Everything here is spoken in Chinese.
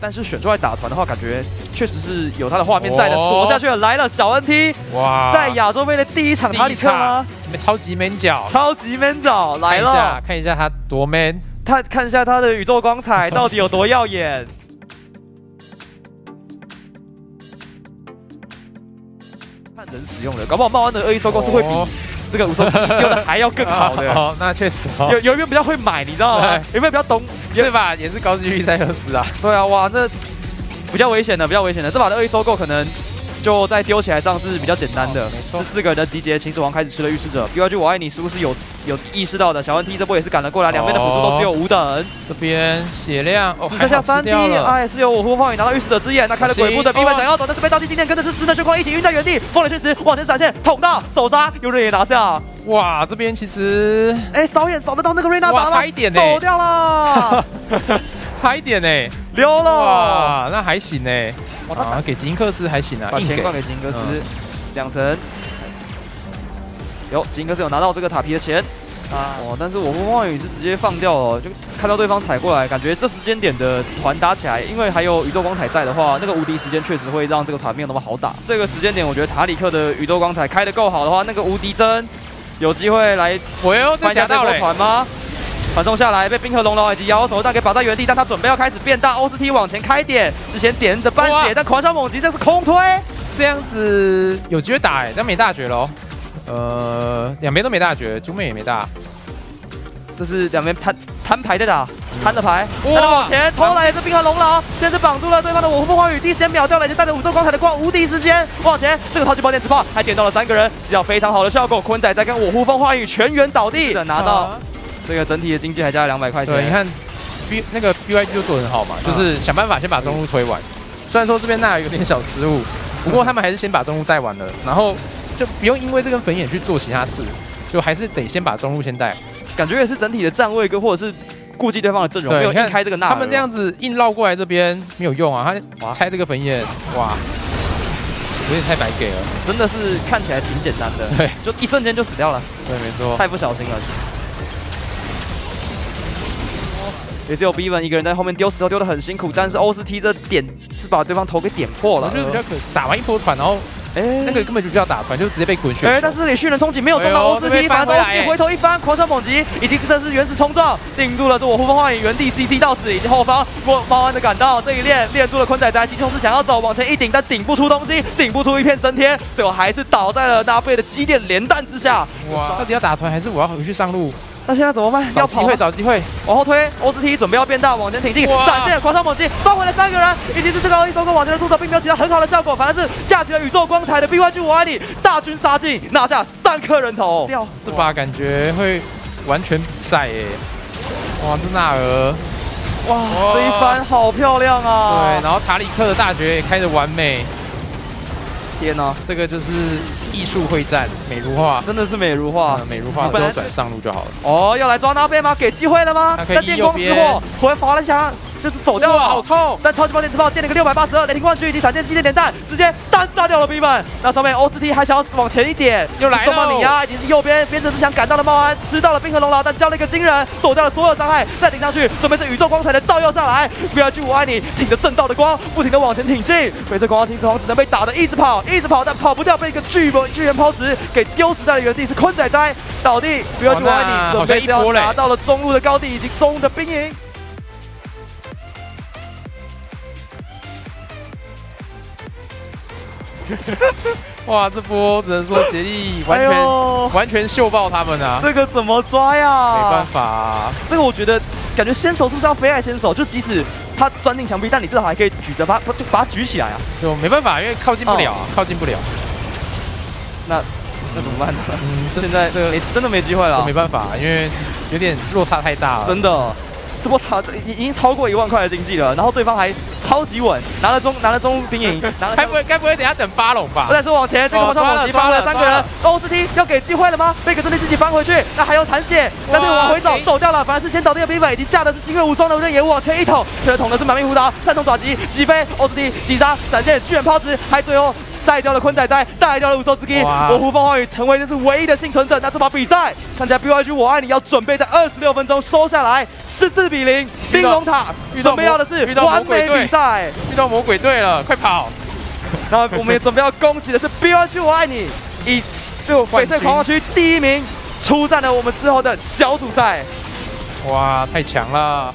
但是选出来打团的话，感觉确实是有他的画面在的。哦锁下去了，来了小 NT，哇，在亚洲杯的第一场塔里克吗？超级 man 脚，超级 man 脚来了，看一下他多 man，他看一下他的宇宙光彩到底有多耀眼。看人使用的，搞不好茂安的恶意收购是会比哦这个武松丢的还要更好 的。哦，那确实哦有，有一边比较会买，你知道吗？有一边比较懂。有这把也是高几率三和十啊，对啊，哇，这比较危险的，比较危险的。这把的恶意收购可能就在丢起来上是比较简单的是四个人的集结，秦始皇开始吃了预示者。BYG 我爱你是不是有有意识到的？小问题这波也是赶了过来，两边的辅助都只有五等，这边血量哦只剩下三滴。哎，是由我呼风雨拿到预示者之眼，那开了鬼步的 B 本想要走，但是被道具今天跟着是十的血光一起晕在原地。风雷确实往前闪现，捅到手杀，有人也拿下。哇，这边其实哎，扫眼扫得到那个瑞娜哇达吗？差一点呢走掉了，差一点呢，溜了。哇，那还行呢，啊，给吉恩克斯还行啊，把钱灌给金克斯，两层。有金克斯有拿到这个塔皮的钱啊，哦，但是我风风雨是直接放掉了，就看到对方踩过来，感觉这时间点的团打起来，因为还有宇宙光彩在的话，那个无敌时间确实会让这个团没有那么好打。这个时间点，我觉得塔里克的宇宙光彩开的够好的话，那个无敌针有机会来我又这翻一下这波夹到了，团吗？传送下来，被冰河龙龙以及摇手弹给绑在原地，但他准备要开始变大。欧斯 T 往前开点，之前点的半血，但狂笑猛击这是空推。这样子有机会打哎，但没大绝喽。呃，两边都没大绝，猪妹也没大。这是两边摊摊牌在打，摊的牌，哇摊的往前，偷来也是冰河龙狼，现在是绑住了对方的我风花雨，第一时间秒掉了，已经带着宇宙光彩的光，无敌时间往前，这个超级爆电磁炮还点到了三个人，起到非常好的效果。坤仔在跟我呼风花雨全员倒地，拿到啊这个整体的经济还加了两百块钱。对，你看 B 那个 BYG 就做得很好嘛，就是想办法先把中路推完。虽然说这边娜有点小失误，不过他们还是先把中路带完了，然后就不用因为这根粉眼去做其他事，就还是得先把中路先带。感觉也是整体的站位跟或者是顾忌对方的阵容，没有硬开这个纳。他们这样子硬绕过来这边没有用啊，他拆这个粉眼，哇，有点太白给了。真的是看起来挺简单的，对，就一瞬间就死掉了，对，没错。太不小心了。也只有 B 文一个人在后面丢石头丢的很辛苦，但是欧斯 T 这点是把对方头给点破了我觉。得比较可，打完一波团，然后哎那个根本就不要打团，就直接被滚雪球。哎，但是这里迅人冲击没有撞到欧斯 T，反而是欧斯翻回来 T 回头一翻，狂烧猛击，以及这是原始冲撞，定住了这我呼风唤雨原地 CT 到死，以及后方过猫安的赶到这一练练住了坤仔仔，其实同时想要走往前一顶，但顶不出东西，顶不出一片升天，最后还是倒在了纳贝的机电连弹之下。哇，到底要打团还是我要回去上路？那现在怎么办？要跑机会，找机会。往后推，，OCT 准备要变大，往前挺进，闪现狂烧猛击，放回了三个人，以及是这个一收购往前的出手，并没有起到很好的效果，反而是架起了宇宙光彩的 BYG 我爱你，大军杀进，拿下三颗人头。掉这把感觉会完全比赛耶！哇，这纳尔哇，这一番好漂亮啊对，啊！然后塔里克的大绝也开得完美，天哪，这个就是艺术会战，美如画。真的是美如画啊，。美如画之后转上路就好了。哦，要来抓那贝吗？给机会了吗他？可以但电光之右边火，突然罚了一下，就是走掉了，好了。痛！但超级爆电磁炮垫了个六百八十二，雷霆冠军以及闪电机电连弹，直接单杀掉了 B 们。那上面 O C T 还想要往前一点，又来了重磅碾压，已经是右边边泽之强赶到了茂安，吃到了冰河龙老，但交了一个惊人，躲掉了所有伤害，再顶上去，准备是宇宙光彩的照耀下来。不要去我爱你，挺着正道的光，不停的往前挺进。翡翠光华秦始皇只能被打的一直跑，一直跑，但跑不掉，被一个巨魔巨人抛掷给丢死在了原地，是坤仔仔倒地。不要去我爱你，准备是要拿到了中路的高地以及中路的兵营。哇，这波只能说杰力完哎全、呦完全秀爆他们啊！这个怎么抓呀？没办法、啊，这个我觉得感觉先手是不是要非爱先手？就即使他钻进墙壁，但你至少还可以举着把就把它举起来啊。就没办法，因为靠近不了啊，靠近不了。那那怎么办呢？嗯，现在这个没真的没机会了没，办法，因为有点落差太大了。真的。这波塔已已经超过一万块的经济了，然后对方还超级稳，拿了中拿了中兵营，拿了该 不会该不会等下等八龙吧？再是往前，这个哦往上猛击抓了翻回了三个人抓了，欧斯 T 要给机会了吗？贝克真的自己翻回去，那还有残血，但是往回走走掉了，反而是先倒地的冰粉，已经架的是星月无双的无刃野物往前一捅，却捅的是满面胡刀，三重爪击击飞欧斯 T 击杀闪现巨人抛掷，还最后再掉了坤仔仔，带掉了五兽之击，哇我呼风唤雨成为这是唯一的幸存者。那这把比赛看起来 BYG 我爱你要准备在二十六分钟收下来，十四比零，冰龙塔准备要的是完美比赛。遇到魔鬼队了，快跑！那我们也准备要恭喜的是 BYG 我爱你，以就翡翠狂妄区第一名出战了我们之后的小组赛。哇，太强了！